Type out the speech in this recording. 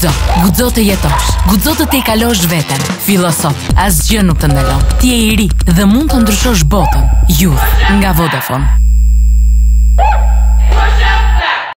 Gudzo, gudzo të jetosh, gudzo të te i kalosh vetën, filosof, asë gjë nuk të ndalon. ti e i ri dhe mund të ndryshosh botën, ju, nga Vodafone.